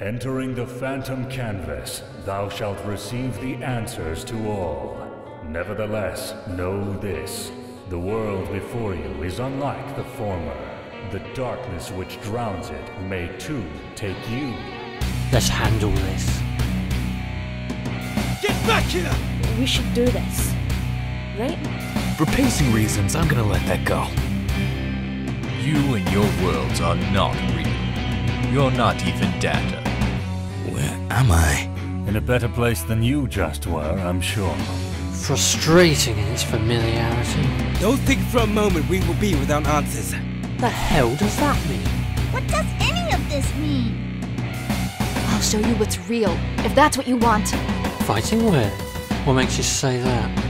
Entering the Phantom Canvas, thou shalt receive the answers to all. Nevertheless, know this. The world before you is unlike the former. The darkness which drowns it may too take you. Let's handle this. Get back here! We should do this. Right? For pacing reasons, I'm gonna let that go. You and your worlds are not real. You're not even data. Where am I? In a better place than you just were, I'm sure. Frustrating in its familiarity. Don't think for a moment we will be without answers. The hell does that mean? What does any of this mean? I'll show you what's real, if that's what you want. Fighting where? What makes you say that?